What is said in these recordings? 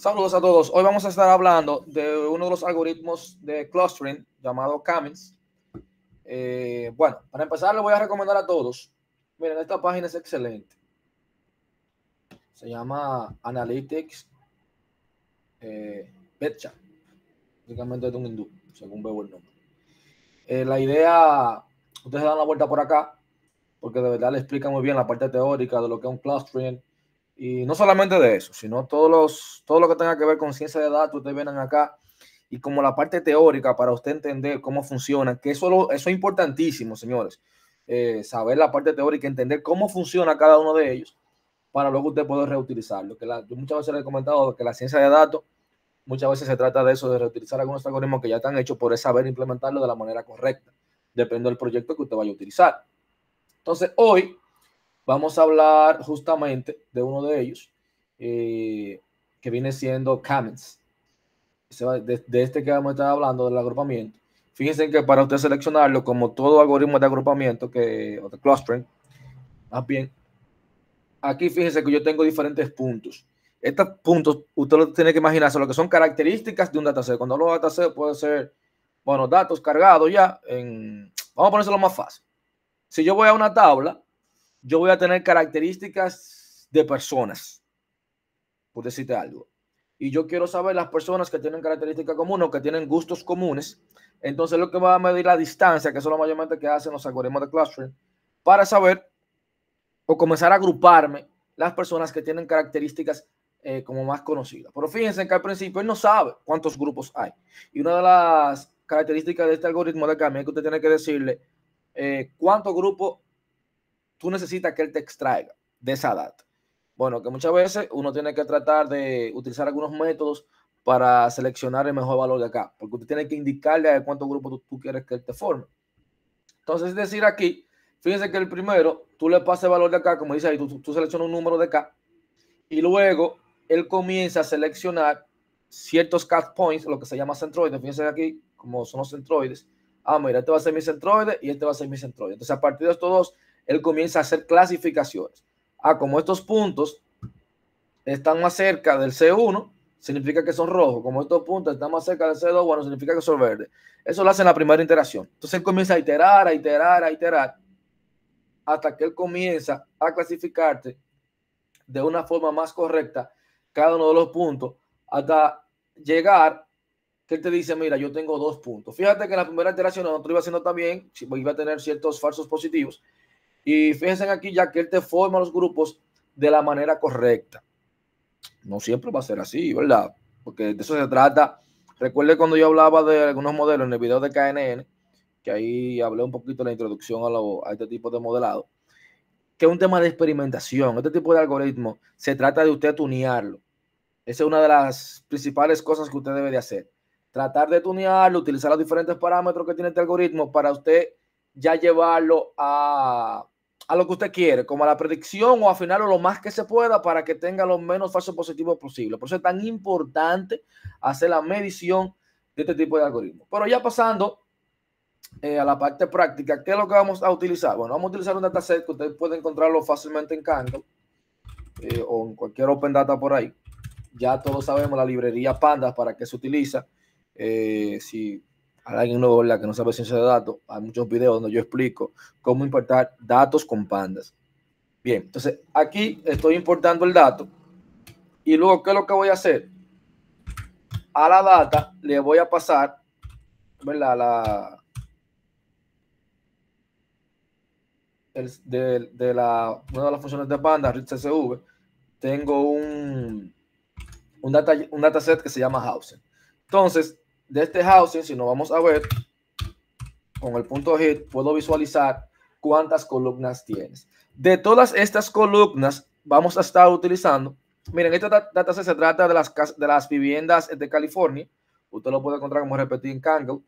Saludos a todos. Hoy vamos a estar hablando de uno de los algoritmos de clustering llamado Camins. Eh, bueno, para empezar, le voy a recomendar a todos. Miren, esta página es excelente. Se llama Analytics eh, Betcha. Básicamente de un hindú, según veo el nombre. Eh, la idea, ustedes dan la vuelta por acá, porque de verdad le explica muy bien la parte teórica de lo que es un clustering y no solamente de eso, sino todos los, todo lo que tenga que ver con ciencia de datos, ustedes vienen acá y como la parte teórica para usted entender cómo funciona, que eso, eso es importantísimo, señores. Eh, saber la parte teórica, entender cómo funciona cada uno de ellos para luego usted poder reutilizarlo. Que yo muchas veces le he comentado que la ciencia de datos muchas veces se trata de eso, de reutilizar algunos algoritmos que ya están hechos por saber implementarlo de la manera correcta, dependiendo del proyecto que usted vaya a utilizar. Entonces, hoy vamos a hablar justamente de uno de ellos, eh, que viene siendo Comments. De, de, este que vamos a estar hablando, del agrupamiento. Fíjense que para usted seleccionarlo, como todo algoritmo de agrupamiento que, o de clustering, más bien, aquí fíjense que yo tengo diferentes puntos. Estos puntos, usted lo tiene que imaginarse lo que son características de un dataset. Cuando hablo de dataset puede ser, bueno, datos cargados ya en, vamos a ponérselo más fácil. Si yo voy a una tabla, yo voy a tener características de personas, por decirte algo. Y yo quiero saber las personas que tienen características comunes o que tienen gustos comunes. Entonces lo que va a medir la distancia, que es lo mayormente que hacen los algoritmos de clustering, para saber o comenzar a agruparme las personas que tienen características eh, como más conocidas. Pero fíjense que al principio él no sabe cuántos grupos hay. Y una de las características de este algoritmo de cambio es que usted tiene que decirle eh, cuántos grupos tú necesitas que él te extraiga de esa data. Bueno, que muchas veces uno tiene que tratar de utilizar algunos métodos para seleccionar el mejor valor de acá, porque usted tiene que indicarle a cuántos grupos tú, quieres que él te forme. Entonces, es decir, aquí, fíjense que el primero, tú le pasas el valor de acá, como dice ahí, tú, tú seleccionas un número de acá, y luego él comienza a seleccionar ciertos cat points, lo que se llama centroides. Fíjense aquí, como son los centroides. Ah, mira, este va a ser mi centroide y este va a ser mi centroide. Entonces, a partir de estos dos, él comienza a hacer clasificaciones. Ah, como estos puntos están más cerca del C1, significa que son rojos. Como estos puntos están más cerca del C2, bueno, significa que son verdes. Eso lo hace en la primera interacción. Entonces él comienza a iterar, a iterar, a iterar, hasta que él comienza a clasificarte de una forma más correcta cada uno de los puntos, hasta llegar que él te dice, mira, yo tengo dos puntos. Fíjate que en la primera iteración nosotros iba haciendo también, iba a tener ciertos falsos positivos, y fíjense aquí ya que él te forma los grupos de la manera correcta. No siempre va a ser así, ¿verdad? Porque de eso se trata. Recuerde cuando yo hablaba de algunos modelos en el video de KNN, que ahí hablé un poquito de la introducción a, a este tipo de modelado, que es un tema de experimentación. Este tipo de algoritmo se trata de usted tunearlo. Esa es una de las principales cosas que usted debe de hacer. Tratar de tunearlo, utilizar los diferentes parámetros que tiene este algoritmo para usted ya llevarlo a, a lo que usted quiere, como a la predicción o afinarlo lo más que se pueda para que tenga los menos falsos positivos posible. Por eso es tan importante hacer la medición de este tipo de algoritmos. Pero ya pasando eh, a la parte práctica, ¿qué es lo que vamos a utilizar? Bueno, vamos a utilizar un dataset que usted puede encontrarlo fácilmente en Kaggle eh, o en cualquier Open Data por ahí. Ya todos sabemos la librería Pandas para qué se utiliza. Eh, alguien nuevo que no sabe ciencia de datos, hay muchos videos donde yo explico cómo importar datos con pandas. Bien, entonces aquí estoy importando el dato y luego, ¿qué es lo que voy a hacer? A la data le voy a pasar, ¿verdad? La, de, de, la, una de las funciones de Panda, CSV, tengo un, un, data, un dataset que se llama Housing. Entonces, de este housing, si nos vamos a ver con el punto hit, puedo visualizar cuántas columnas tienes. De todas estas columnas, vamos a estar utilizando. Miren, este dataset se trata de las, de las viviendas de California. Usted lo puede encontrar como repetir en Kangol.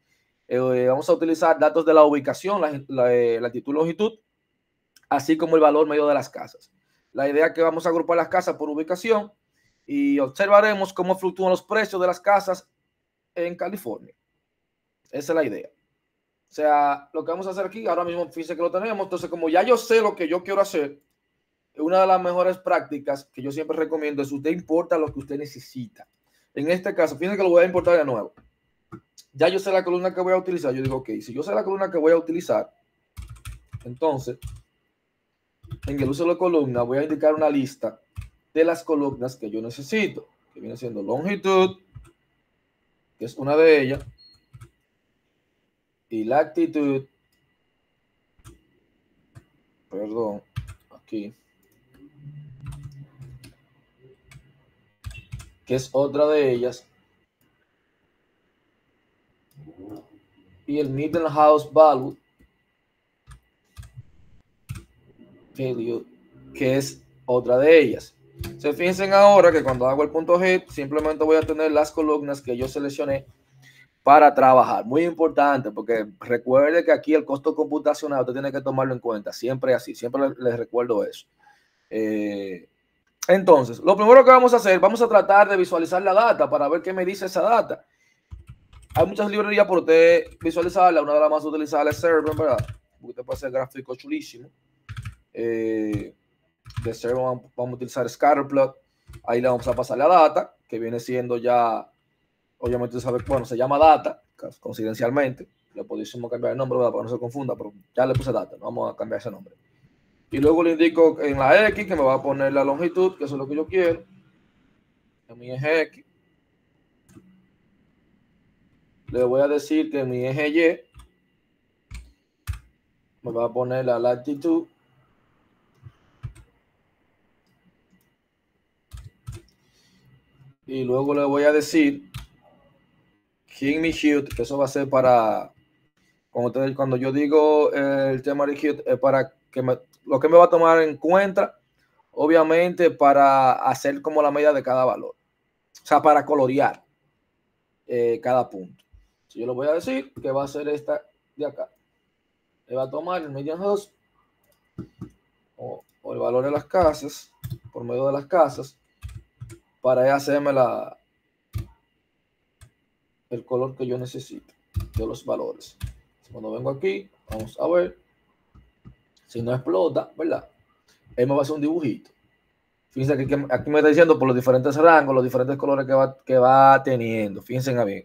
Eh, vamos a utilizar datos de la ubicación, la, la, eh, latitud, longitud, así como el valor medio de las casas. La idea es que vamos a agrupar las casas por ubicación y observaremos cómo fluctúan los precios de las casas en California. Esa es la idea. O sea, lo que vamos a hacer aquí, ahora mismo fíjense que lo tenemos. Entonces, como ya yo sé lo que yo quiero hacer, una de las mejores prácticas que yo siempre recomiendo es usted importa lo que usted necesita. En este caso, fíjense que lo voy a importar de nuevo. Ya yo sé la columna que voy a utilizar. Yo digo, ok, si yo sé la columna que voy a utilizar, entonces en el uso de la columna voy a indicar una lista de las columnas que yo necesito, que viene siendo longitud, que es una de ellas, y latitud, perdón, aquí, que es otra de ellas, y el middle house value, que es otra de ellas. Se fíjense ahora que cuando hago el punto G, simplemente voy a tener las columnas que yo seleccioné para trabajar. Muy importante, porque recuerde que aquí el costo computacional usted tiene que tomarlo en cuenta. Siempre así, siempre les, recuerdo eso. Eh, entonces, lo primero que vamos a hacer, vamos a tratar de visualizar la data para ver qué me dice esa data. Hay muchas librerías por usted visualizarla. Una de las más utilizadas es Server, ¿verdad? Usted puede hacer gráfico chulísimo. Eh, de server vamos, a utilizar Scatterplot. Ahí le vamos a pasar la data, que viene siendo ya, obviamente, sabe, bueno, se llama data, coincidencialmente. Le pudiésemos cambiar el nombre para no se confunda, pero ya le puse data, no vamos a cambiar ese nombre. Y luego le indico en la X que me va a poner la longitud, que eso es lo que yo quiero. En mi eje X. Le voy a decir que en mi eje Y me va a poner la latitud y luego le voy a decir King Me que eso va a ser para cuando, yo digo eh, el tema de Hute, es para que lo que me va a tomar en cuenta, obviamente para hacer como la medida de cada valor, o sea, para colorear eh, cada punto. Si yo lo voy a decir, que va a ser esta de acá. Le va a tomar el median host o, o el valor de las casas, por medio de las casas, para hacerme la, el color que yo necesito de los valores. Cuando vengo aquí, vamos a ver. Si no explota, ¿verdad? Él me va a hacer un dibujito. Fíjense que aquí, me está diciendo por los diferentes rangos, los diferentes colores que va, que va teniendo. Fíjense bien.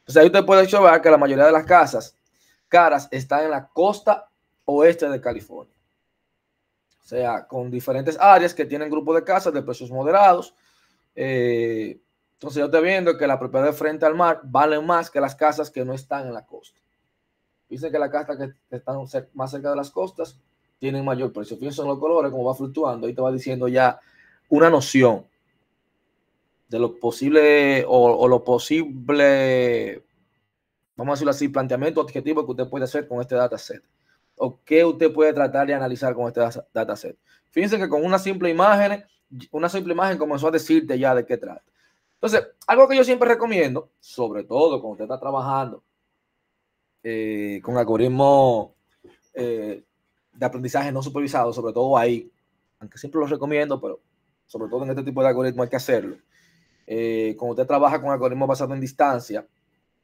Entonces ahí usted puede observar que la mayoría de las casas caras están en la costa oeste de California. O sea, con diferentes áreas que tienen grupos de casas de precios moderados eh, entonces yo estoy viendo que la propiedad de frente al mar valen más que las casas que no están en la costa. Dicen que las casas que están más cerca de las costas tienen mayor precio. Fíjense en los colores, como va fluctuando. Ahí te va diciendo ya una noción de lo posible o, lo posible, vamos a decirlo así, planteamiento objetivo que usted puede hacer con este dataset. O qué usted puede tratar de analizar con este dataset. Fíjense que con una simple imagen una simple imagen comenzó a decirte ya de qué trata. Entonces, algo que yo siempre recomiendo, sobre todo cuando usted está trabajando eh, con algoritmos eh, de aprendizaje no supervisado, sobre todo ahí, aunque siempre lo recomiendo, pero sobre todo en este tipo de algoritmos hay que hacerlo. Eh, cuando usted trabaja con algoritmos basados en distancia,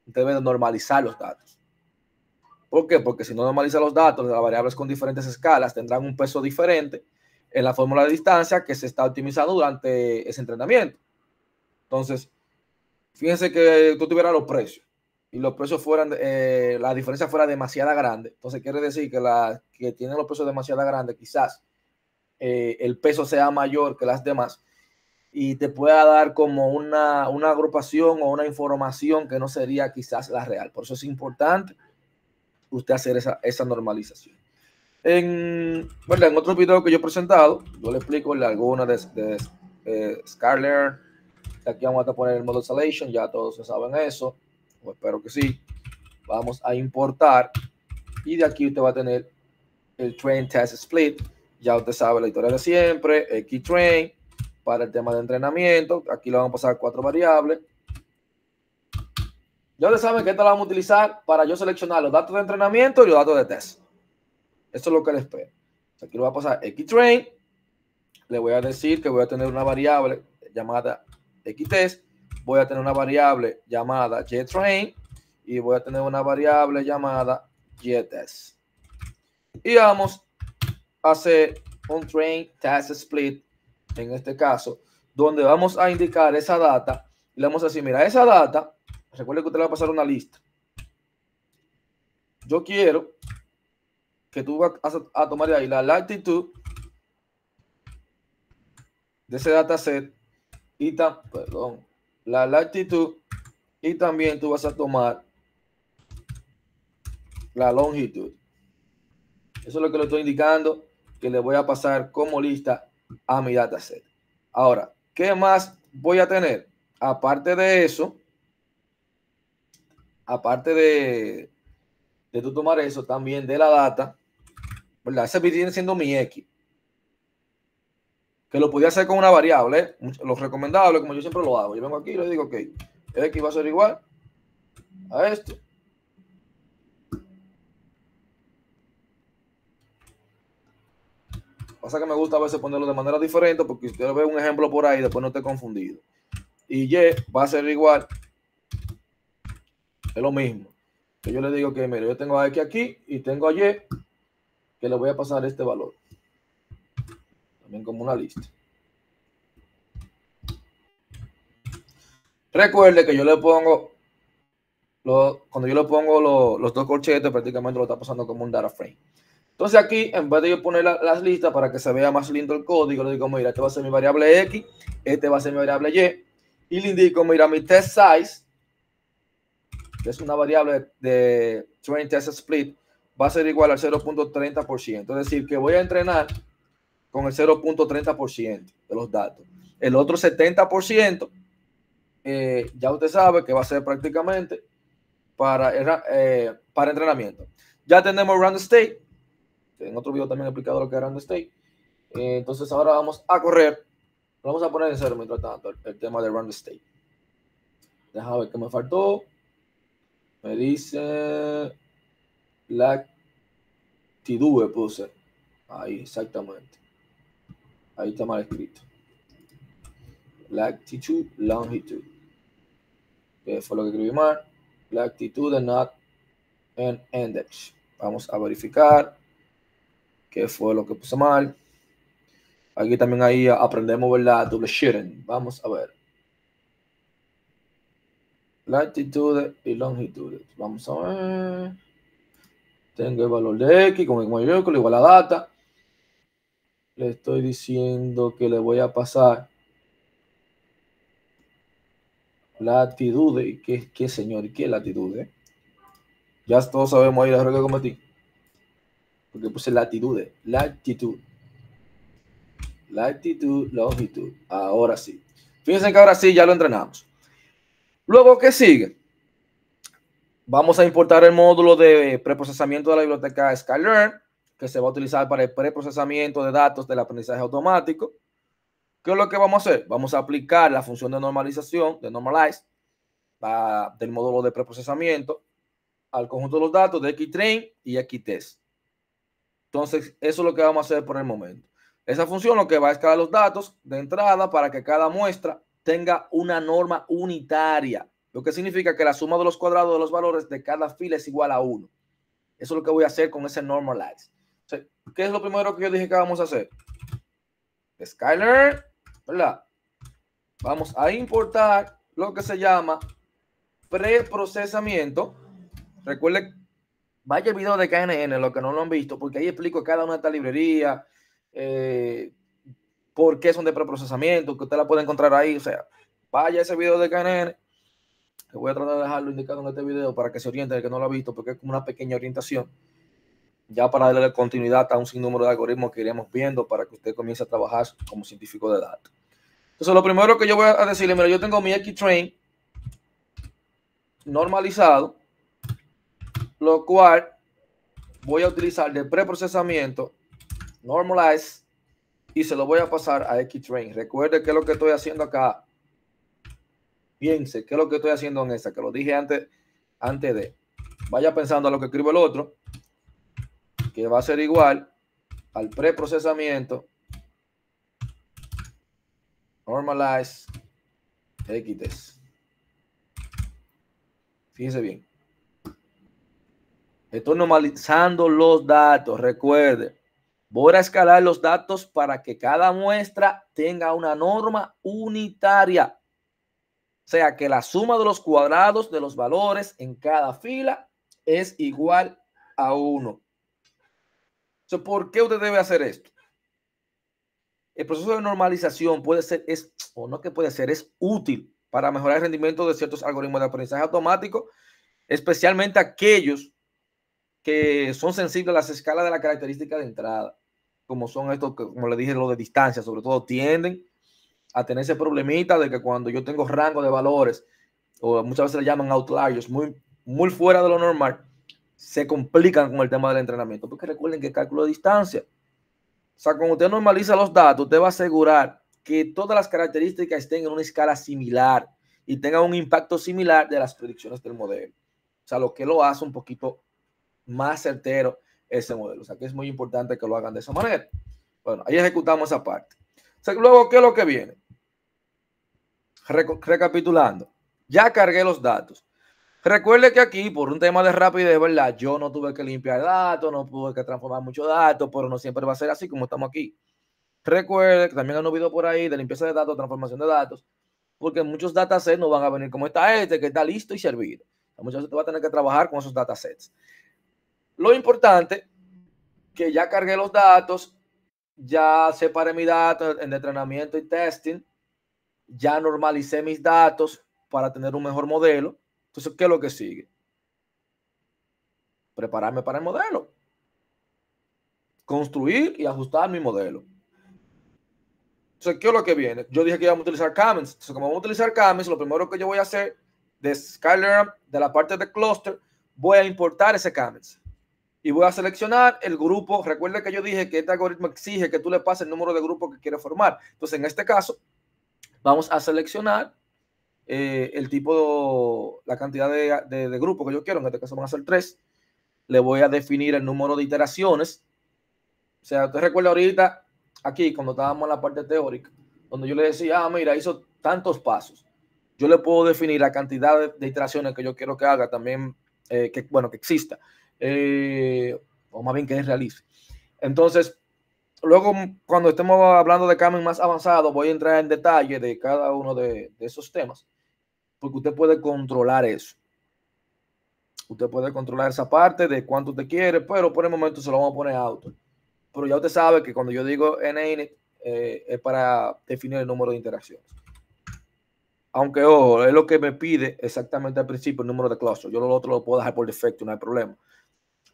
usted debe normalizar los datos. ¿Por qué? Porque si no normaliza los datos, las variables con diferentes escalas tendrán un peso diferente en la fórmula de distancia que se está optimizando durante ese entrenamiento. Entonces, fíjense que tú tuvieras los precios y los precios fueran, eh, la diferencia fuera demasiado grande. Entonces, quiere decir que la que tienen los precios demasiado grandes, quizás eh, el peso sea mayor que las demás y te pueda dar como una, una agrupación o una información que no sería quizás la real. Por eso es importante usted hacer esa, esa normalización. En, bueno, en otro video que yo he presentado, yo le explico alguna de, de eh, Aquí vamos a poner el modo installation, ya todos se saben eso. espero que sí. Vamos a importar y de aquí usted va a tener el train test split. Ya usted sabe la historia de siempre, X train para el tema de entrenamiento. Aquí le vamos a pasar cuatro variables. Ya ustedes saben que esta la vamos a utilizar para yo seleccionar los datos de entrenamiento y los datos de test. Esto es lo que le espero. Aquí lo voy a pasar xtrain. Le voy a decir que voy a tener una variable llamada xtest. Voy a tener una variable llamada jtrain. Y voy a tener una variable llamada jtest. Y vamos a hacer un train test split en este caso, donde vamos a indicar esa data Y le vamos a decir, mira, esa data, recuerde que usted le va a pasar una lista. Yo quiero que tú vas a, tomar ahí la latitud de ese dataset y perdón, la latitud y también tú vas a tomar la longitud. Eso es lo que le estoy indicando que le voy a pasar como lista a mi dataset. Ahora, ¿qué más voy a tener? Aparte de eso, aparte de, de tú tomar eso, también de la data, ¿verdad? Ese viene siendo mi X. Que lo podía hacer con una variable. Lo recomendable, como yo siempre lo hago. Yo vengo aquí y le digo, ok, X va a ser igual a esto. Pasa que me gusta a veces ponerlo de manera diferente porque usted ve un ejemplo por ahí, después no esté confundido. Y Y va a ser igual. Es lo mismo. Yo le digo que, mire, yo tengo a X aquí y tengo a Y que le voy a pasar este valor. También como una lista. Recuerde que yo le pongo, cuando yo le pongo los dos corchetes, prácticamente lo está pasando como un data frame. Entonces aquí, en vez de yo poner las listas para que se vea más lindo el código, le digo, mira, este va a ser mi variable X, este va a ser mi variable Y, y le indico, mira, mi test size, es una variable de train test split, va a ser igual al 0.30%. Es decir, que voy a entrenar con el 0.30% de los datos. El otro 70%, eh, ya usted sabe que va a ser prácticamente para, eh, para entrenamiento. Ya tenemos run state, en otro video también he explicado lo que era run state. Eh, entonces ahora vamos a correr. Vamos a poner en cero mientras tanto el, tema de run state. Déjame ver qué me faltó. Me dice lactitude puse. Ahí, exactamente. Ahí está mal escrito. Lactitude, longitud. Que fue lo que escribí mal. Lactitude not en index. Vamos a verificar qué fue lo que puse mal. Aquí también ahí aprendemos, ¿verdad? Doble shitting. Vamos a ver. Latitud y longitud. Vamos a ver. Tengo el valor de X con el mayúscula igual a data. Le estoy diciendo que le voy a pasar latitude. ¿Qué, qué señor? ¿Qué latitude? Ya todos sabemos ahí la error que cometí. Porque puse latitude. Latitud. Latitud, longitud. Ahora sí. Fíjense que ahora sí ya lo entrenamos. Luego, ¿qué sigue? Vamos a importar el módulo de preprocesamiento de la biblioteca Skylearn, que se va a utilizar para el preprocesamiento de datos del aprendizaje automático. ¿Qué es lo que vamos a hacer? Vamos a aplicar la función de normalización, de normalize, del módulo de preprocesamiento al conjunto de los datos de Xtrain y Xtest. Entonces, eso es lo que vamos a hacer por el momento. Esa función lo que va a escalar los datos de entrada para que cada muestra tenga una norma unitaria, lo que significa que la suma de los cuadrados de los valores de cada fila es igual a 1. Eso es lo que voy a hacer con ese normalize. ¿Qué es lo primero que yo dije que vamos a hacer? Skyler, ¿verdad? Vamos a importar lo que se llama preprocesamiento. Recuerden, vaya el video de KNN, lo que no lo han visto, porque ahí explico cada una de estas librerías, eh, por qué son de preprocesamiento, que usted la puede encontrar ahí. O sea, vaya ese video de KNN, que voy a tratar de dejarlo indicado en este video para que se oriente el que no lo ha visto, porque es como una pequeña orientación, ya para darle continuidad a un sinnúmero de algoritmos que iremos viendo para que usted comience a trabajar como científico de datos. Entonces, lo primero que yo voy a decirle, mira, yo tengo mi X-Train normalizado, lo cual voy a utilizar de preprocesamiento, normalize, y se lo voy a pasar a X-Train. Recuerde que lo que estoy haciendo acá. Piense qué es lo que estoy haciendo en esa, que lo dije antes, antes de. Vaya pensando a lo que escribo el otro, que va a ser igual al preprocesamiento normalize XTS. Fíjense bien. Estoy normalizando los datos. Recuerde, Voy a escalar los datos para que cada muestra tenga una norma unitaria. Sea que la suma de los cuadrados de los valores en cada fila es igual a 1. ¿Por qué usted debe hacer esto? El proceso de normalización puede ser, es, o no que puede ser, es útil para mejorar el rendimiento de ciertos algoritmos de aprendizaje automático, especialmente aquellos que son sensibles a las escalas de la característica de entrada, como son estos, como le dije, los de distancia, sobre todo tienden a tener ese problemita de que cuando yo tengo rango de valores, o muchas veces le llaman outliers, muy, muy fuera de lo normal, se complican con el tema del entrenamiento. Porque recuerden que cálculo de distancia. O sea, cuando usted normaliza los datos, usted va a asegurar que todas las características estén en una escala similar y tengan un impacto similar de las predicciones del modelo. O sea, lo que lo hace un poquito más certero ese modelo. O sea, que es muy importante que lo hagan de esa manera. Bueno, ahí ejecutamos esa parte. O sea, luego, ¿qué es lo que viene? Recapitulando, ya cargué los datos. Recuerde que aquí, por un tema de rapidez, ¿verdad? Yo no tuve que limpiar datos, no tuve que transformar muchos datos, pero no siempre va a ser así como estamos aquí. Recuerde que también han un video por ahí de limpieza de datos, transformación de datos, porque muchos datasets no van a venir como está este, que está listo y servido. Muchas veces te va a tener que trabajar con esos datasets. Lo importante, que ya cargué los datos, ya separé mi datos en entrenamiento y testing, ya normalicé mis datos para tener un mejor modelo. Entonces, ¿qué es lo que sigue? Prepararme para el modelo. Construir y ajustar mi modelo. Entonces, ¿qué es lo que viene? Yo dije que íbamos a utilizar Camens. Entonces, como vamos a utilizar Camens, lo primero que yo voy a hacer de Skyler, de la parte de cluster, voy a importar ese Camens. Y voy a seleccionar el grupo. Recuerda que yo dije que este algoritmo exige que tú le pases el número de grupos que quieres formar. Entonces, en este caso, vamos a seleccionar eh, el tipo, la cantidad de, de, grupos que yo quiero, en este caso van a ser tres. Le voy a definir el número de iteraciones. O sea, usted recuerda ahorita, aquí, cuando estábamos en la parte teórica, donde yo le decía, ah, mira, hizo tantos pasos. Yo le puedo definir la cantidad de, iteraciones que yo quiero que haga también, eh, que, bueno, que exista, eh, o más bien que realice. Entonces, luego, cuando estemos hablando de cambios más avanzados, voy a entrar en detalle de cada uno de, esos temas, porque usted puede controlar eso. Usted puede controlar esa parte de cuánto usted quiere, pero por el momento se lo vamos a poner auto. Pero ya usted sabe que cuando yo digo NINIT eh, es para definir el número de interacciones. Aunque, ojo, es lo que me pide exactamente al principio el número de cluster. Yo lo otro lo puedo dejar por defecto, no hay problema.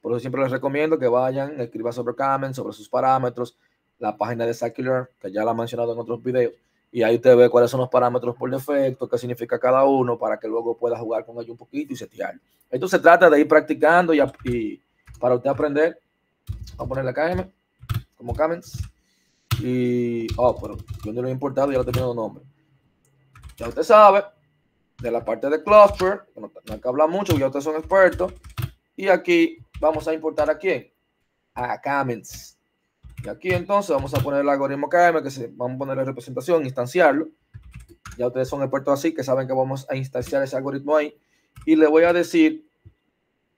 Por eso siempre les recomiendo que vayan, escriban sobre Kamen, sobre sus parámetros, la página de Scikit-Learn, que ya la he mencionado en otros videos, y ahí usted ve cuáles son los parámetros por defecto, qué significa cada uno, para que luego pueda jugar con ellos un poquito y setear. Esto se trata de ir practicando y, para usted aprender, vamos a ponerle KM como Kamens. Y, oh, pero yo no lo he importado, ya lo tengo nombre. Ya usted sabe, de la parte de cluster, no, no hay que hablar mucho, ya ustedes son expertos. Y aquí vamos a importar a quién? A Kamens. Y aquí entonces vamos a poner el algoritmo KM, que se, vamos a poner la representación, instanciarlo. Ya ustedes son expertos así, que saben que vamos a instanciar ese algoritmo ahí. Y le voy a decir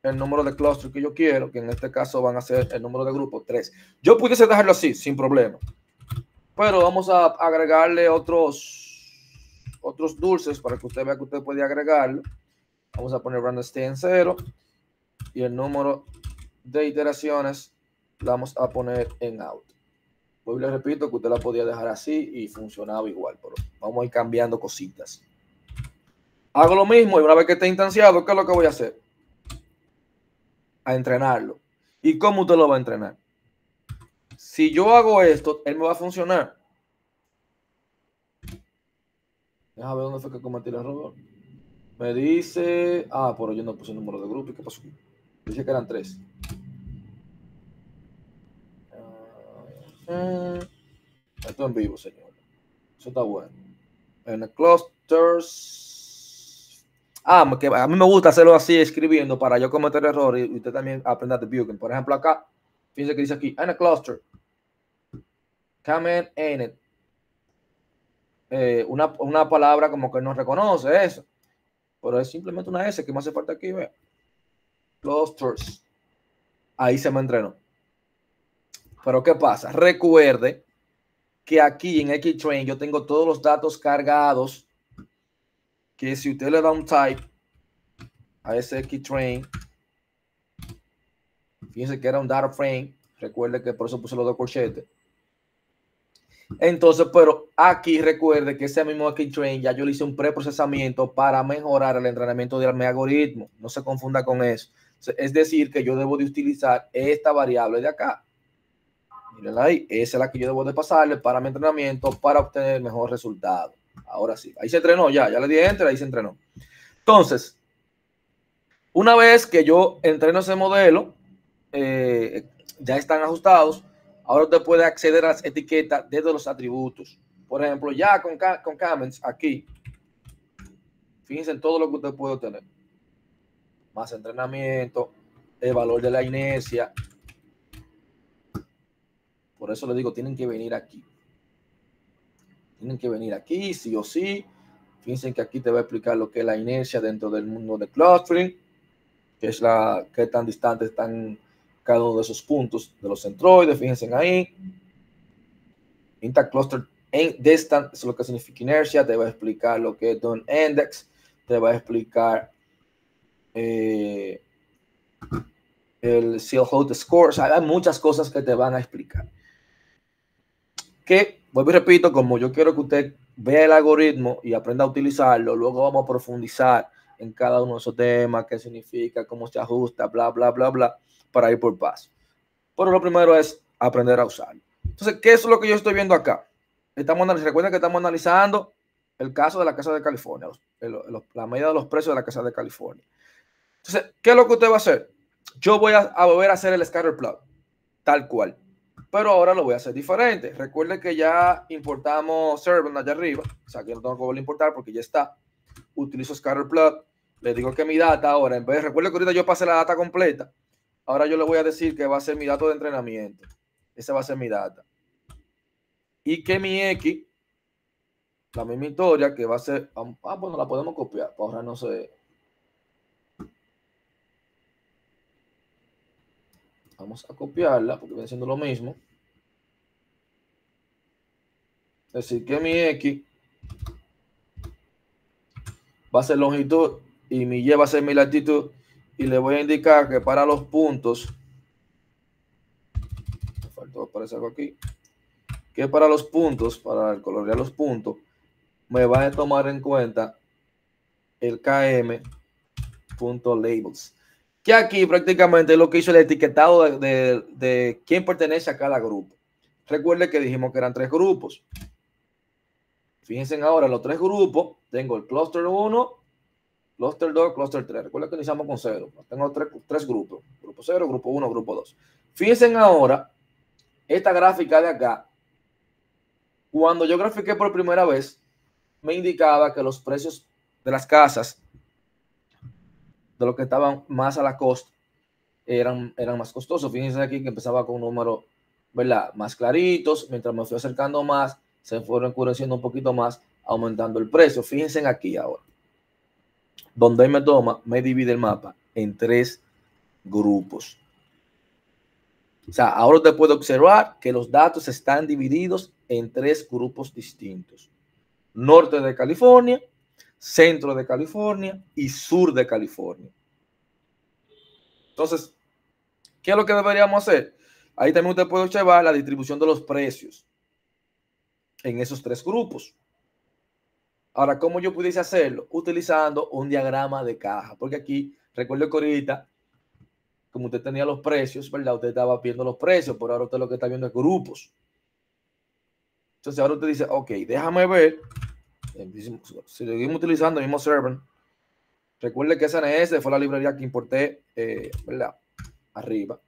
el número de cluster que yo quiero, que en este caso van a ser el número de grupo 3. Yo pudiese dejarlo así, sin problema. Pero vamos a agregarle otros, otros dulces para que usted vea que usted puede agregarlo. Vamos a poner random stay en 0 y el número de iteraciones la vamos a poner en out. Hoy le repito que usted la podía dejar así y funcionaba igual, pero vamos a ir cambiando cositas. Hago lo mismo y una vez que esté instanciado, ¿qué es lo que voy a hacer? A entrenarlo. ¿Y cómo usted lo va a entrenar? Si yo hago esto, él me va a funcionar. Déjame ver dónde fue que cometí el error. Me dice, ah, pero yo no puse el número de grupo. ¿Y qué pasó? Dice que eran tres. Uh, esto en vivo, señor. Eso está bueno. En clusters. Ah, que a mí me gusta hacerlo así, escribiendo, para yo cometer errores y usted también aprenda de Bugen. Por ejemplo, acá, fíjense que dice aquí, en el cluster. Come in it. Eh, una, una, palabra como que no reconoce eso. Pero es simplemente una S que me hace falta aquí, vea clusters. Ahí se me entrenó. Pero ¿qué pasa? Recuerde que aquí en X-Train yo tengo todos los datos cargados que si usted le da un type a ese keytrain, fíjense que era un data frame, recuerde que por eso puse los dos corchetes. Entonces, pero aquí recuerde que ese mismo keytrain ya yo le hice un preprocesamiento para mejorar el entrenamiento de algoritmo. No se confunda con eso. Es decir, que yo debo de utilizar esta variable de acá. Miren ahí, esa es la que yo debo de pasarle para mi entrenamiento para obtener el mejor resultado. Ahora sí, ahí se entrenó ya, ya le di enter, ahí se entrenó. Entonces, una vez que yo entreno ese modelo, eh, ya están ajustados, ahora usted puede acceder a las etiquetas desde los atributos. Por ejemplo, ya con, con comments aquí, fíjense en todo lo que usted puede tener. Más entrenamiento, el valor de la inercia, por eso le digo, tienen que venir aquí. Tienen que venir aquí, sí o sí. Fíjense que aquí te va a explicar lo que es la inercia dentro del mundo de clustering, que es la que tan distante están cada uno de esos puntos de los centroides. Fíjense ahí. Intercluster distant es lo que significa inercia. Te va a explicar lo que es Don Index. Te va a explicar eh, el Seal Hold Score. O sea, hay muchas cosas que te van a explicar que, vuelvo y repito, como yo quiero que usted vea el algoritmo y aprenda a utilizarlo, luego vamos a profundizar en cada uno de esos temas, qué significa, cómo se ajusta, bla, bla, bla, bla, para ir por paso. Pero lo primero es aprender a usarlo. Entonces, ¿qué es lo que yo estoy viendo acá? Estamos recuerden que estamos analizando el caso de la Casa de California, la medida de los precios de la Casa de California. Entonces, ¿qué es lo que usted va a hacer? Yo voy a, volver a hacer el scatter plot, tal cual pero ahora lo voy a hacer diferente. Recuerde que ya importamos Servant allá arriba, o sea que no tengo que volver a importar porque ya está. Utilizo Scatterplot, le digo que mi data ahora, en vez de, recuerde que ahorita yo pasé la data completa, ahora yo le voy a decir que va a ser mi dato de entrenamiento. Ese va a ser mi data. Y que mi X, la misma historia, que va a ser, ah, bueno, la podemos copiar para no sé. Vamos a copiarla porque viene siendo lo mismo. Es decir, que mi X va a ser longitud y mi Y va a ser mi latitud. Y le voy a indicar que para los puntos, me faltó aparecer algo aquí, que para los puntos, para colorear los puntos, me va a tomar en cuenta el km.labels que aquí prácticamente lo que hizo el etiquetado de, quién pertenece a cada grupo. Recuerde que dijimos que eran tres grupos. Fíjense ahora, los tres grupos, tengo el cluster 1, cluster 2, cluster 3. Recuerden que iniciamos con cero. Tengo tres, tres grupos. Grupo 0, grupo 1, grupo 2. Fíjense ahora, esta gráfica de acá, cuando yo grafiqué por primera vez, me indicaba que los precios de las casas de los que estaban más a la costa eran, eran más costosos. Fíjense aquí que empezaba con un número, ¿verdad? Más claritos. Mientras me fui acercando más, se fueron encureciendo un poquito más, aumentando el precio. Fíjense aquí ahora. Donde me toma, me divide el mapa en tres grupos. O sea, ahora usted puede observar que los datos están divididos en tres grupos distintos. Norte de California, centro de California y sur de California. Entonces, ¿qué es lo que deberíamos hacer? Ahí también usted puede observar la distribución de los precios en esos tres grupos. Ahora, ¿cómo yo pudiese hacerlo? Utilizando un diagrama de caja, porque aquí, recuerdo que ahorita, como usted tenía los precios, ¿verdad? Usted estaba viendo los precios, pero ahora usted lo que está viendo es grupos. Entonces, ahora usted dice, ok, déjame ver seguimos utilizando el mismo server, recuerde que SNS fue la librería que importé, eh. Arriba.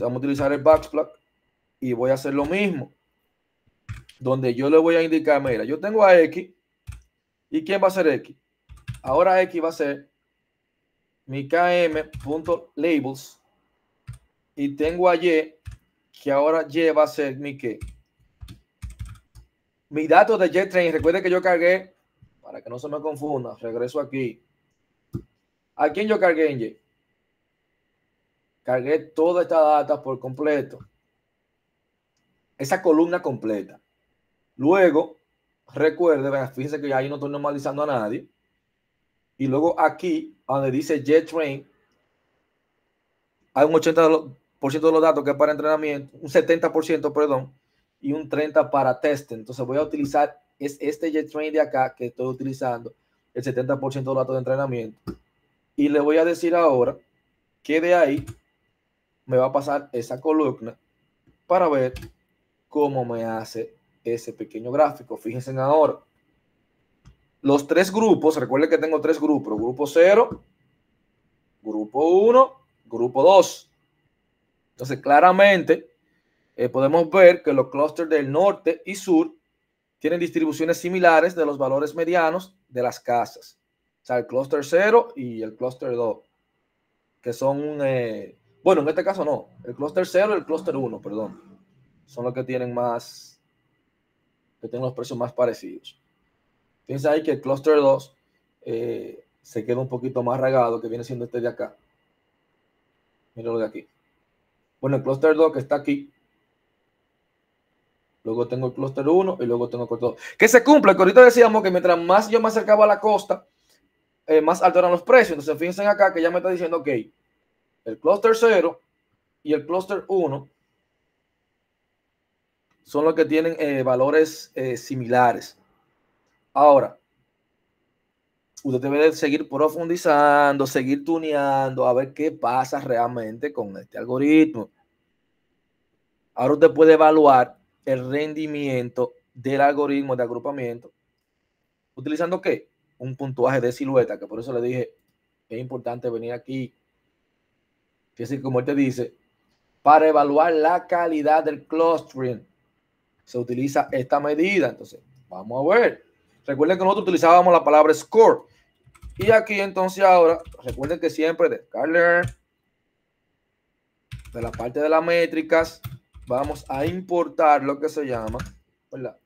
vamos a utilizar el backplug y voy a hacer lo mismo. Donde yo le voy a indicar, mira, yo tengo a X. ¿Y quién va a ser X? Ahora X va a ser mi km.labels. Y tengo a Y, que ahora Y va a ser mi qué? Mi dato de JetTrain, recuerde que yo cargué, para que no se me confunda, regreso aquí. ¿A quién yo cargué en? Cargué toda esta data por completo. Esa columna completa. Luego, recuerde, fíjense que ahí no estoy normalizando a nadie. Y luego aquí, donde dice JetTrain, hay un 80% de los datos que es para entrenamiento, un 70%, perdón, y un 30% para testing. Entonces voy a utilizar es este JetTrain de acá que estoy utilizando, el 70% de datos de entrenamiento. Y le voy a decir ahora que de ahí me va a pasar esa columna para ver cómo me hace ese pequeño gráfico. Fíjense ahora. Los tres grupos, recuerden que tengo tres grupos, grupo 0, grupo 1, grupo 2. Entonces, claramente eh, podemos ver que los clústeres del norte y sur tienen distribuciones similares de los valores medianos de las casas. O sea, el clúster 0 y el clúster 2, que son, eh, bueno, en este caso no, el clúster 0 y el clúster 1, perdón, son los que tienen más, que tienen los precios más parecidos. Fíjense ahí que el clúster 2 eh, se queda un poquito más regado, que viene siendo este de acá. Míralo de aquí. Bueno, el clúster 2 que está aquí, luego tengo el clúster 1 y luego tengo el clúster 2. Que se cumple, que ahorita decíamos que mientras más yo me acercaba a la costa, eh, más altos eran los precios. Entonces, fíjense acá que ya me está diciendo, ok, el clúster 0 y el clúster 1 son los que tienen eh, valores eh, similares. Ahora, usted debe seguir profundizando, seguir tuneando, a ver qué pasa realmente con este algoritmo. Ahora usted puede evaluar el rendimiento del algoritmo de agrupamiento utilizando qué? Un puntuaje de silueta, que por eso le dije, es importante venir aquí. Fíjense como él te dice, para evaluar la calidad del clustering se utiliza esta medida. Entonces, vamos a ver. Recuerden que nosotros utilizábamos la palabra score. Y aquí entonces ahora, recuerden que siempre de Scalar, de la parte de las métricas, vamos a importar lo que se llama, ¿verdad?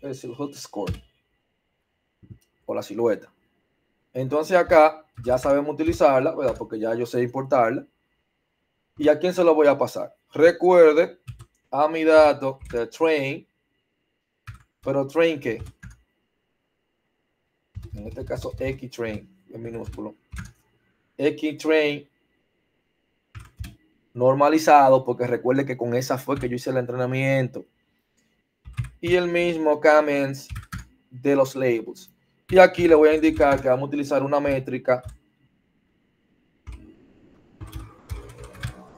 Es el hot score o la silueta. Entonces acá ya sabemos utilizarla, ¿verdad? Porque ya yo sé importarla. ¿Y a quién se lo voy a pasar? Recuerde a mi dato de train, pero train qué? En este caso X train en minúsculo. X train normalizado, porque recuerde que con esa fue que yo hice el entrenamiento. Y el mismo comments de los labels. Y aquí le voy a indicar que vamos a utilizar una métrica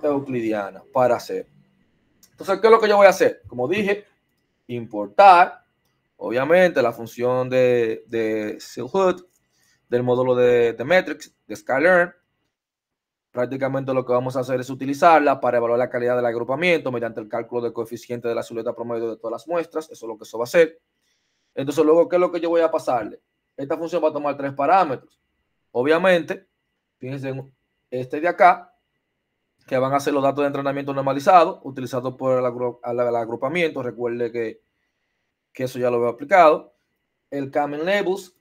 euclidiana para hacer. Entonces, ¿qué es lo que yo voy a hacer? Como dije, importar, obviamente, la función de, de del módulo de, de metrics de Skylearn prácticamente lo que vamos a hacer es utilizarla para evaluar la calidad del agrupamiento mediante el cálculo del coeficiente de la silueta promedio de todas las muestras. Eso es lo que eso va a hacer. Entonces, luego, ¿qué es lo que yo voy a pasarle? Esta función va a tomar tres parámetros. Obviamente, fíjense este de acá, que van a ser los datos de entrenamiento normalizados utilizados por el, agrupamiento. Recuerde que, que eso ya lo he aplicado. El Common Labels,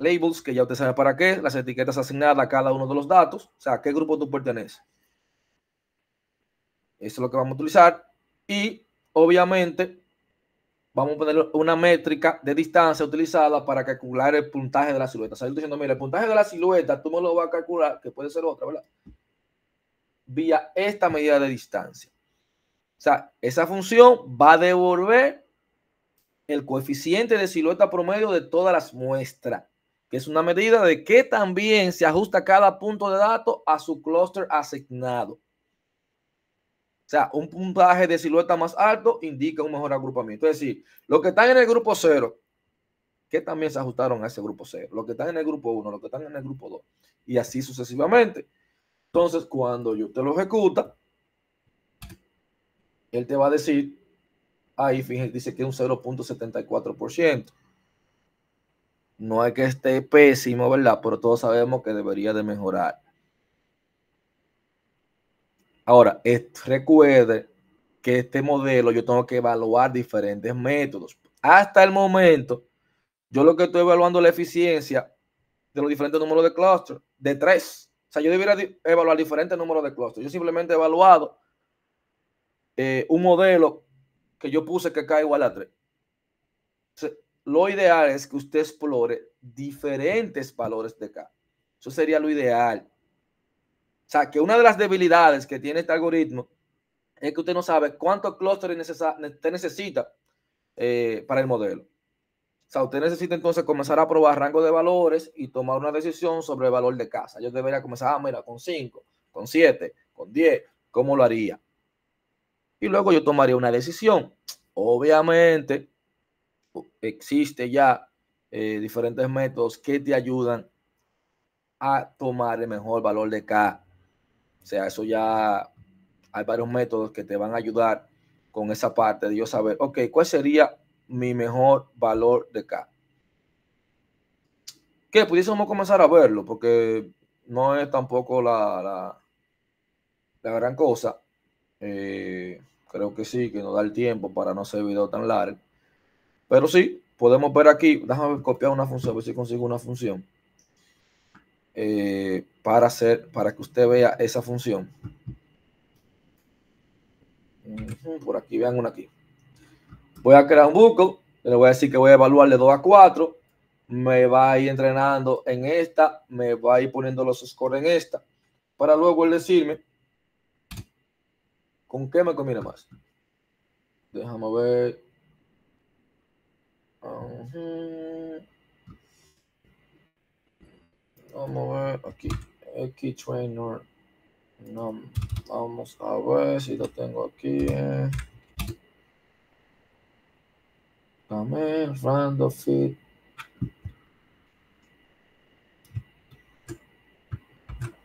labels, que ya usted sabe para qué, las etiquetas asignadas a cada uno de los datos, o sea, a qué grupo tú perteneces. Eso es lo que vamos a utilizar. Y obviamente vamos a poner una métrica de distancia utilizada para calcular el puntaje de la silueta. O diciendo, mira, el puntaje de la silueta tú me lo vas a calcular, que puede ser otra, ¿verdad? Vía esta medida de distancia. O sea, esa función va a devolver el coeficiente de silueta promedio de todas las muestras que es una medida de que también se ajusta cada punto de datos a su clúster asignado. O sea, un puntaje de silueta más alto indica un mejor agrupamiento. Es decir, los que están en el grupo 0, que también se ajustaron a ese grupo 0. Los que están en el grupo 1, los que están en el grupo 2. Y así sucesivamente. Entonces, cuando yo te lo ejecuta, él te va a decir, ahí fíjense, dice que es un 0.74%. No es que esté pésimo, ¿verdad? Pero todos sabemos que debería de mejorar. Ahora, recuerde que este modelo yo tengo que evaluar diferentes métodos. Hasta el momento, yo lo que estoy evaluando es la eficiencia de los diferentes números de clúster, de tres. O sea, yo debería evaluar diferentes números de clúster. Yo simplemente he evaluado eh, un modelo que yo puse que cae igual a tres lo ideal es que usted explore diferentes valores de K. Eso sería lo ideal. O sea, que una de las debilidades que tiene este algoritmo es que usted no sabe cuántos clústeres usted necesita eh, para el modelo. O sea, usted necesita entonces comenzar a probar rango de valores y tomar una decisión sobre el valor de casa. Yo debería comenzar, ah, mira, con 5, con 7, con 10, ¿cómo lo haría? Y luego yo tomaría una decisión. Obviamente, existe ya eh, diferentes métodos que te ayudan a tomar el mejor valor de K. O sea, eso ya hay varios métodos que te van a ayudar con esa parte de yo saber, ok, ¿cuál sería mi mejor valor de K. Que pudiésemos comenzar a verlo, porque no es tampoco la, la, gran cosa. Eh, creo que sí, que nos da el tiempo para no hacer video tan largo. Pero sí, podemos ver aquí, déjame copiar una función, a ver si consigo una función. Eh, para hacer, para que usted vea esa función. Por aquí, vean una aquí. Voy a crear un bucle, le voy a decir que voy a evaluarle 2 a 4, me va a ir entrenando en esta, me va a ir poniendo los scores en esta, para luego él decirme con qué me combina más. Déjame ver. Vamos a ver aquí. X trainer. No, vamos a ver si lo tengo aquí. Amén, random fit.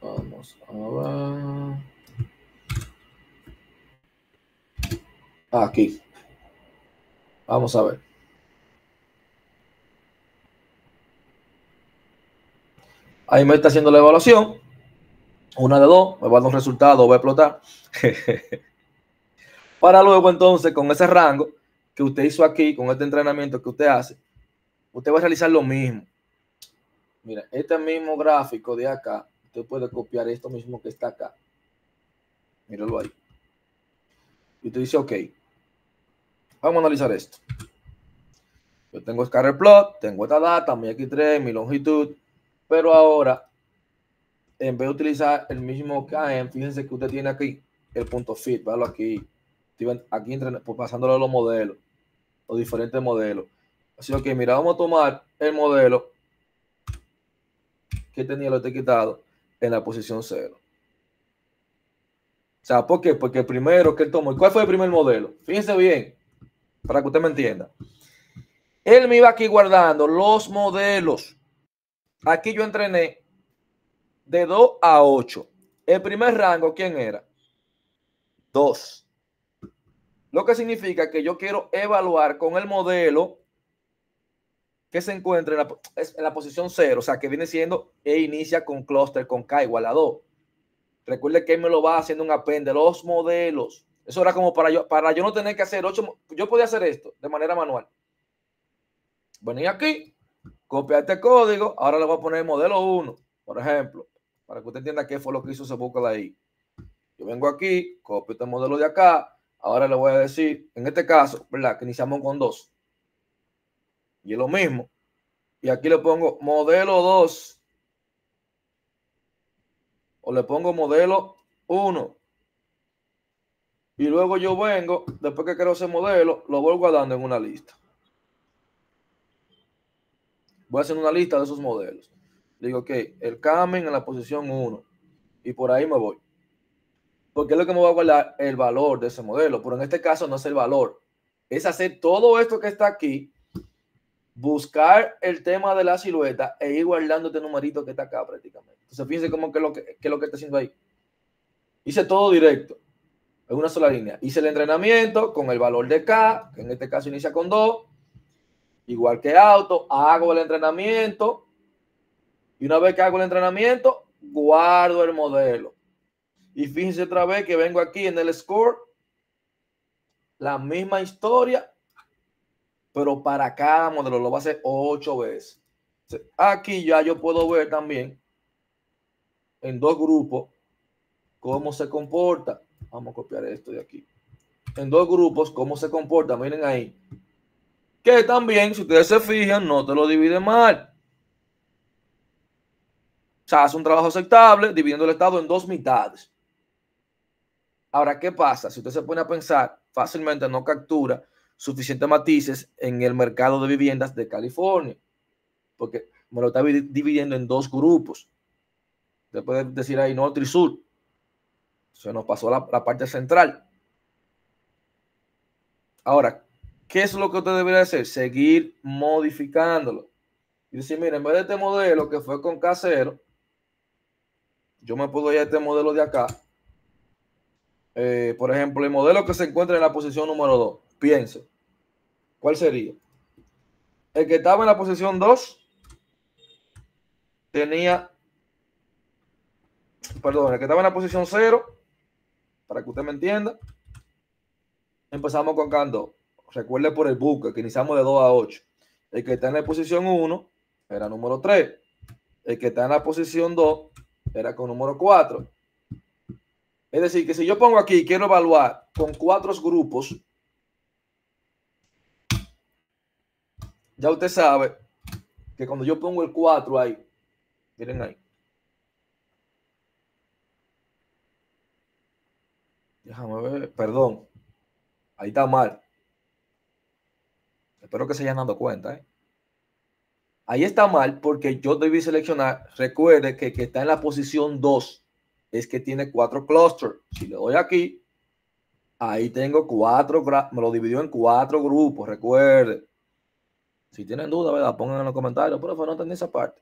Vamos a ver. Aquí. Vamos a ver. Ahí me está haciendo la evaluación. Una de dos, me va a dar un resultado, va a explotar. Para luego entonces con ese rango que usted hizo aquí, con este entrenamiento que usted hace, usted va a realizar lo mismo. Mira, este mismo gráfico de acá, usted puede copiar esto mismo que está acá. Míralo ahí. Y usted dice, ok, vamos a analizar esto. Yo tengo scatter plot, tengo esta data, mi X3, mi longitud, pero ahora, en vez de utilizar el mismo KM, fíjense que usted tiene aquí el punto fit, véalo aquí, aquí pues, pasándolo los modelos los diferentes modelos. Así que mira, vamos a tomar el modelo que tenía lo etiquetado en la posición 0. O ¿por qué? Porque el primero que él tomó, ¿cuál fue el primer modelo? Fíjense bien, para que usted me entienda. Él me iba aquí guardando los modelos. Aquí yo entrené de 2 a 8. El primer rango, ¿quién era? 2. Lo que significa que yo quiero evaluar con el modelo que se encuentra en la, posición 0, o sea, que viene siendo e inicia con cluster con K igual a 2. Recuerde que me lo va haciendo un append de los modelos. Eso era como para yo, para yo no tener que hacer 8. Yo podía hacer esto de manera manual. Venía aquí, copiar este código. Ahora le voy a poner modelo 1, por ejemplo, para que usted entienda qué fue lo que hizo ese bucle ahí. Yo vengo aquí, copio este modelo de acá, Ahora le voy a decir, en este caso, ¿verdad? Que iniciamos con dos. Y es lo mismo. Y aquí le pongo modelo 2. O le pongo modelo 1. Y luego yo vengo, después que creo ese modelo, lo voy guardando en una lista. Voy hacer una lista de esos modelos. Digo, que el Kamen en la posición 1. Y por ahí me voy porque es lo que me va a guardar el valor de ese modelo. Pero en este caso no es el valor, es hacer todo esto que está aquí, buscar el tema de la silueta e ir guardando este numerito que está acá prácticamente. Entonces fíjense cómo que lo que, lo que está haciendo ahí. Hice todo directo, en una sola línea. Hice el entrenamiento con el valor de K, que en este caso inicia con 2, igual que auto, hago el entrenamiento y una vez que hago el entrenamiento, guardo el modelo. Y fíjense otra vez que vengo aquí en el score. La misma historia, pero para cada modelo lo va a hacer ocho veces. Aquí ya yo puedo ver también en dos grupos cómo se comporta. Vamos a copiar esto de aquí. En dos grupos, cómo se comporta. Miren ahí. Que también, si ustedes se fijan, no te lo divide mal. O sea, hace un trabajo aceptable dividiendo el Estado en dos mitades. Ahora, ¿qué pasa? Si usted se pone a pensar, fácilmente no captura suficientes matices en el mercado de viviendas de California, porque me lo está dividiendo en dos grupos. Usted puede decir ahí norte y sur. Se nos pasó la, la parte central. Ahora, ¿qué es lo que usted debería hacer? Seguir modificándolo. Y decir, mire, en vez de este modelo que fue con K0, yo me puedo ir a este modelo de acá. Eh, por ejemplo, el modelo que se encuentra en la posición número 2. Piense. ¿Cuál sería? El que estaba en la posición 2 tenía, perdón, el que estaba en la posición 0, para que usted me entienda, empezamos con Cando. Recuerde por el buque que iniciamos de 2 a 8. El que está en la posición 1 era número 3. El que está en la posición 2 era con número 4. Es decir, que si yo pongo aquí, quiero evaluar con cuatro grupos, ya usted sabe que cuando yo pongo el 4 ahí, miren ahí. Déjame ver, perdón. Ahí está mal. Espero que se hayan dado cuenta. ¿eh? Ahí está mal porque yo debí seleccionar, recuerde que está en la posición 2 es que tiene cuatro clusters. Si le doy aquí, ahí tengo cuatro, me lo dividió en cuatro grupos, recuerde. Si tienen duda, ¿verdad? Pongan en los comentarios, pero no entendí esa parte.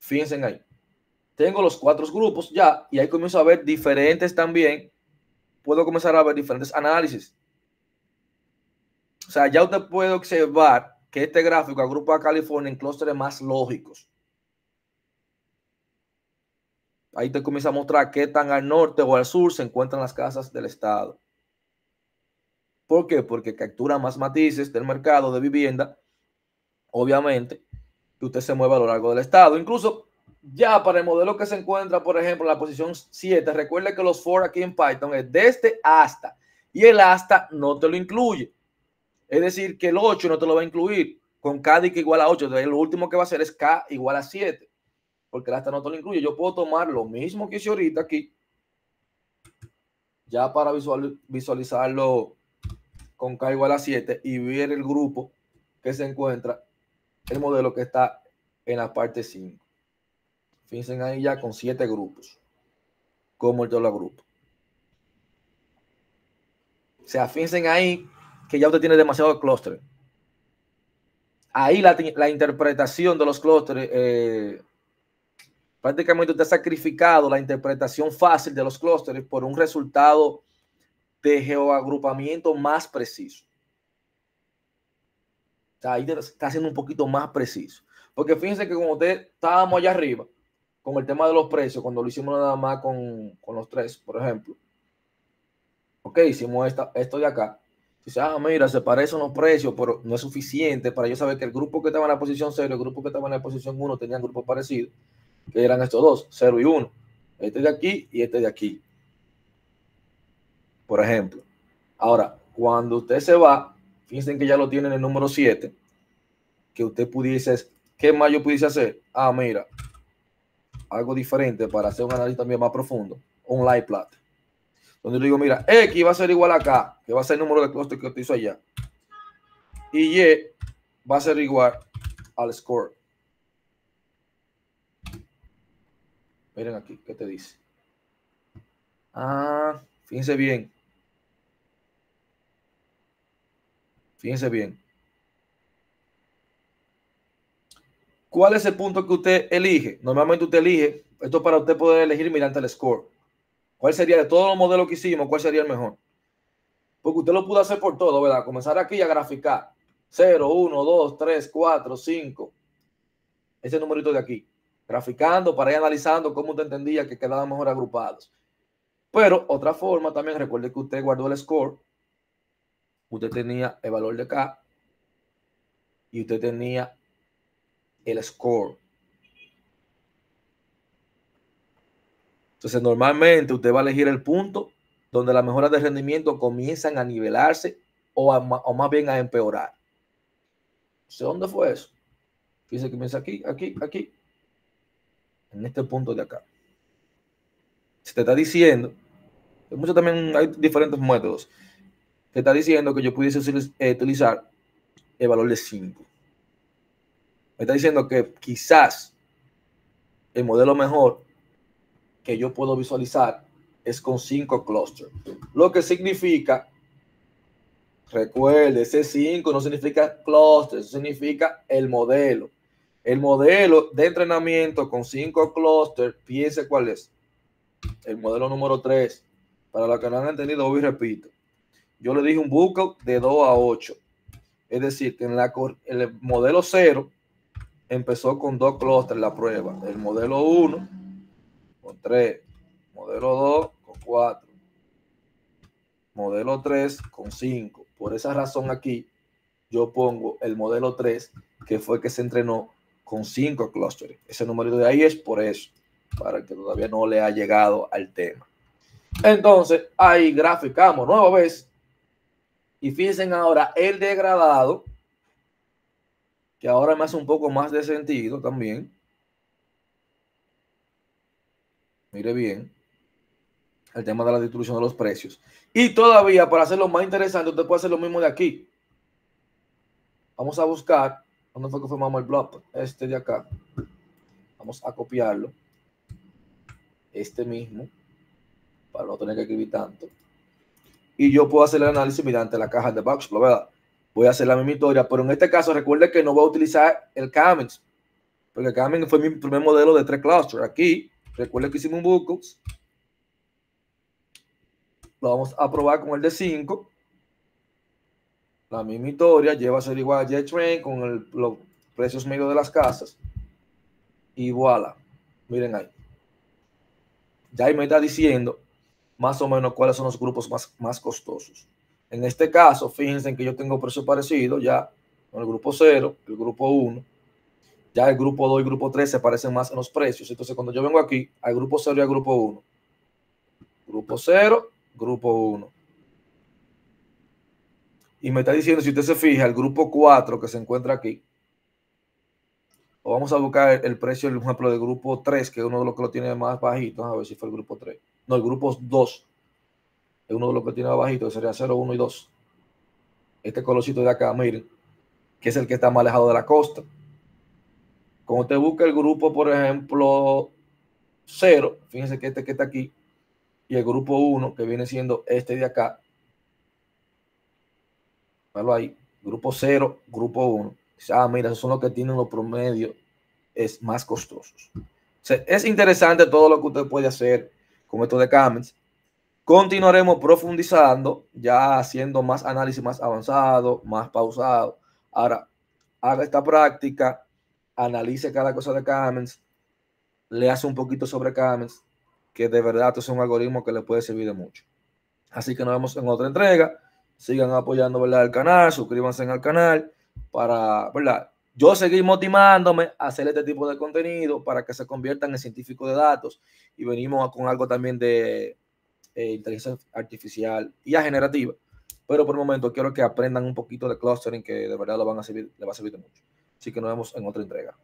Fíjense ahí. Tengo los cuatro grupos ya y ahí comienzo a ver diferentes también puedo comenzar a ver diferentes análisis. O sea, ya usted puede observar que este gráfico agrupa a California en clústeres más lógicos. Ahí te comienza a mostrar qué tan al norte o al sur se encuentran las casas del estado. ¿Por qué? Porque captura más matices del mercado de vivienda, obviamente, que usted se mueva a lo largo del estado. Incluso ya para el modelo que se encuentra, por ejemplo, en la posición 7, recuerde que los for aquí en Python es desde hasta y el hasta no te lo incluye. Es decir, que el 8 no te lo va a incluir con K que igual a 8. Entonces, lo último que va a hacer es K igual a 7, porque hasta no te lo incluye. Yo puedo tomar lo mismo que hice ahorita aquí, ya para visualizarlo con K igual a 7 y ver el grupo que se encuentra, el modelo que está en la parte 5. Fíjense ahí ya con siete grupos. Como el los grupo. O sea, fíjense ahí que ya usted tiene demasiado clúster. Ahí la, interpretación de los clústeres, eh, prácticamente usted ha sacrificado la interpretación fácil de los clústeres por un resultado de geoagrupamiento más preciso. O sea, ahí está siendo un poquito más preciso. Porque fíjense que como usted estábamos allá arriba, con el tema de los precios, cuando lo hicimos nada más con, los tres, por ejemplo. Ok, hicimos esta, esto de acá. Dice, ah, mira, se parecen los precios, pero no es suficiente para yo saber que el grupo que estaba en la posición 0 y el grupo que estaba en la posición 1 tenían grupos parecidos, que eran estos dos, 0 y 1. Este de aquí y este de aquí. Por ejemplo. Ahora, cuando usted se va, fíjense que ya lo tienen en el número 7, que usted pudiese, ¿qué más yo pudiese hacer? Ah, mira, algo diferente para hacer un análisis también más profundo, un light plot. Donde yo digo, mira, X va a ser igual acá, que va a ser el número de costes que te hizo allá. Y Y va a ser igual al score. Miren aquí, ¿qué te dice? Ah, fíjense bien. Fíjense bien. ¿Cuál es el punto que usted elige? Normalmente usted elige, esto para usted poder elegir mediante el score. ¿Cuál sería de todos los modelos que hicimos, cuál sería el mejor? Porque usted lo pudo hacer por todo, ¿verdad? Comenzar aquí a graficar. 0, 1, 2, 3, 4, 5. Ese numerito de aquí. Graficando para ir analizando cómo usted entendía que quedaban mejor agrupados. Pero otra forma también, recuerde que usted guardó el score. Usted tenía el valor de K. Y usted tenía el score. Entonces, normalmente usted va a elegir el punto donde las mejoras de rendimiento comienzan a nivelarse o, o más bien a empeorar. dónde fue eso. Fíjense que dice aquí, aquí, aquí, en este punto de acá. Se te está diciendo, mucho también hay diferentes métodos. Se está diciendo que yo pudiese eh, utilizar el valor de 5. Me está diciendo que quizás el modelo mejor que yo puedo visualizar es con 5 clusters. Lo que significa, recuerde, ese 5 no significa cluster, significa el modelo. El modelo de entrenamiento con 5 clusters, piense cuál es. El modelo número 3. Para los que no han entendido, hoy repito. Yo le dije un buco de 2 a 8. Es decir, que en la, el modelo 0 empezó con dos clusters la prueba. El modelo 1 con 3. Modelo 2 con 4. Modelo 3 con 5. Por esa razón aquí yo pongo el modelo 3, que fue que se entrenó con 5 clusters. Ese número de ahí es por eso, para que todavía no le ha llegado al tema. Entonces, ahí graficamos nueva vez. Y fíjense ahora el degradado, que ahora me hace un poco más de sentido también. Mire bien el tema de la distribución de los precios. Y todavía, para hacerlo más interesante, usted puede hacer lo mismo de aquí. Vamos a buscar, ¿dónde fue que formamos el blog? Este de acá. Vamos a copiarlo. Este mismo, para no tener que escribir tanto. Y yo puedo hacer el análisis mediante la caja de box, ¿verdad? Voy a hacer la misma historia, pero en este caso recuerde que no voy a utilizar el Cummins, porque Cummins fue mi primer modelo de tres clusters. Aquí, recuerde que hicimos un buckles lo vamos a probar con el de 5. La misma historia lleva a ser igual a JetTrain con los precios medios de las casas. Y voilà. Miren ahí. Ya ahí me está diciendo más o menos cuáles son los grupos más, más costosos. En este caso, fíjense en que yo tengo precios parecidos ya con el grupo 0, el grupo 1. Ya el grupo 2 y el grupo 3 se parecen más en los precios. Entonces, cuando yo vengo aquí al grupo 0 y al grupo 1, grupo 0 grupo 1. Y me está diciendo, si usted se fija, el grupo 4 que se encuentra aquí, o vamos a buscar el precio, el ejemplo del grupo 3, que es uno de los que lo tiene más bajito, a ver si fue el grupo 3. No, el grupo 2 es uno de los que tiene más bajito, sería 0, 1 y 2. Este colorcito de acá, miren, que es el que está más alejado de la costa. Cuando usted busca el grupo, por ejemplo, 0, fíjense que este que está aquí, y el grupo 1, que viene siendo este de acá. Velo ahí. Grupo 0, grupo 1. Ah, mira, esos son los que tienen los promedios es más costosos. es interesante todo lo que usted puede hacer con esto de comments. Continuaremos profundizando, ya haciendo más análisis más avanzado, más pausado. Ahora, haga esta práctica, analice cada cosa de comments, le hace un poquito sobre comments que de verdad es un algoritmo que le puede servir de mucho. Así que nos vemos en otra entrega. Sigan apoyando ¿verdad? el canal, suscríbanse al canal para, ¿verdad? Yo seguir motivándome a hacer este tipo de contenido para que se conviertan en científicos de datos y venimos con algo también de eh, inteligencia artificial y a generativa. Pero por el momento quiero que aprendan un poquito de clustering que de verdad lo van a servir, le va a servir de mucho. Así que nos vemos en otra entrega.